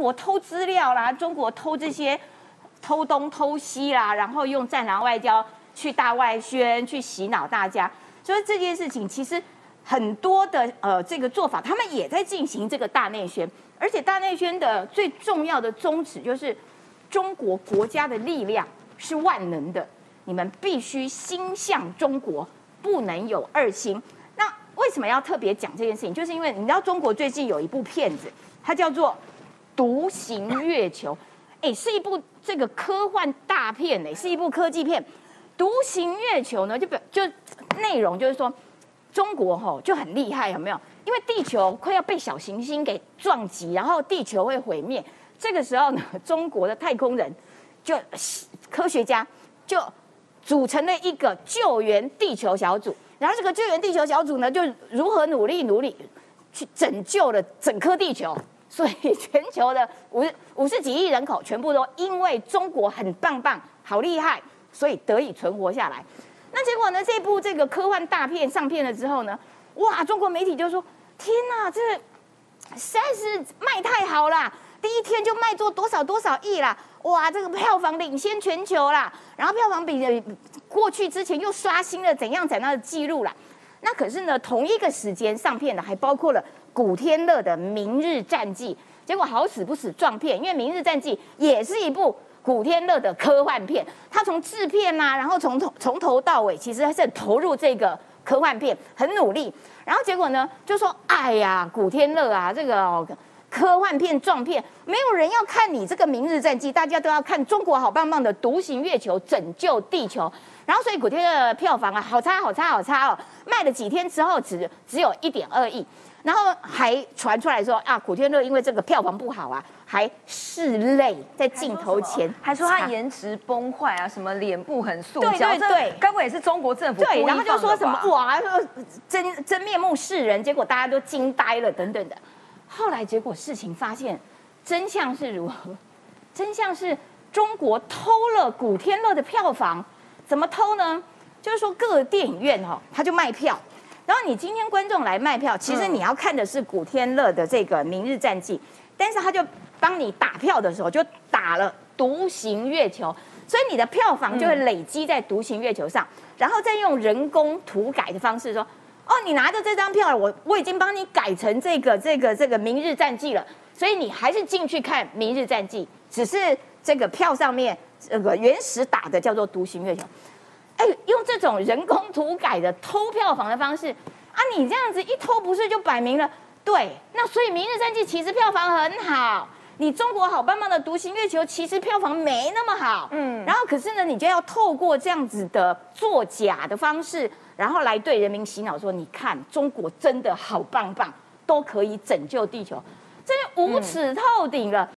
国偷资料啦，中国偷这些偷东偷西啦，然后用战狼外交去大外宣，去洗脑大家。所以这件事情其实很多的呃这个做法，他们也在进行这个大内宣，而且大内宣的最重要的宗旨就是中国国家的力量是万能的，你们必须心向中国，不能有二心。那为什么要特别讲这件事情？就是因为你知道中国最近有一部片子，它叫做《独行月球》，哎，是一部这个科幻大片，哎，是一部科技片。独行月球呢，就表就内容就是说，中国吼就很厉害，有没有？因为地球快要被小行星给撞击，然后地球会毁灭。这个时候呢，中国的太空人就科学家就组成了一个救援地球小组，然后这个救援地球小组呢，就如何努力努力去拯救了整颗地球。所以 全球的五五十几亿人口全部都因为中国很棒棒，好厉害。所以得以存活下来，那结果呢？这部这个科幻大片上片了之后呢？哇！中国媒体就说：“天哪，这实在是卖太好啦！第一天就卖做多少多少亿啦！哇，这个票房领先全球啦！然后票房比过去之前又刷新了怎样怎样的记录啦。那可是呢，同一个时间上片的还包括了古天乐的《明日战记》，结果好死不死撞片，因为《明日战记》也是一部。古天乐的科幻片，他从制片呐，然后从头从头到尾，其实还是很投入这个科幻片，很努力。然后结果呢，就说：“哎呀，古天乐啊，这个科幻片撞片，没有人要看你这个《明日战记》，大家都要看中国好棒棒的《独行月球拯救地球》。然后所以古天乐的票房啊，好差好差好差哦，卖了几天之后，只只有一点二亿。然后还传出来说啊，古天乐因为这个票房不好啊。”还拭泪在镜头前，还说他颜值崩坏啊，什么脸部很塑胶，对对对，该不会也是中国政府对，然后就说什么哇，说真真面目示人，结果大家都惊呆了等等的。后来结果事情发现，真相是如何？真相是中国偷了古天乐的票房，怎么偷呢？就是说各个电影院哈，他就卖票，然后你今天观众来卖票，其实你要看的是古天乐的这个《明日战记》，但是他就。帮你打票的时候就打了《独行月球》，所以你的票房就会累积在《独行月球》上，然后再用人工涂改的方式说：“哦，你拿着这张票，我我已经帮你改成这个这个这个《明日战记》了，所以你还是进去看《明日战记》，只是这个票上面这个原始打的叫做《独行月球》。哎，用这种人工涂改的偷票房的方式啊，你这样子一偷，不是就摆明了对？那所以《明日战记》其实票房很好。”你中国好棒棒的《独行月球》其实票房没那么好，嗯，然后可是呢，你就要透过这样子的作假的方式，然后来对人民洗脑说，你看中国真的好棒棒，都可以拯救地球，真的无耻透顶了。